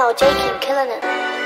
Oh, Jakey, killing it.